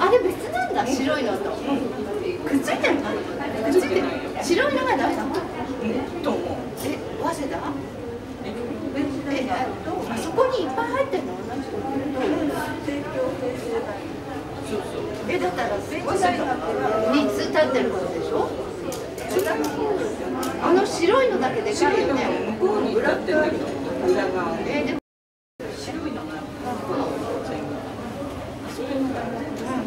あれ別なんだ白いのと、くっついてるくっついてる白いのがと思うえ早稲田？えあそこにいっぱい入ってるの？えだったら早稲田立ってることでしょ？あの白いのだけでかいよね。でも白いのが、うん、それも。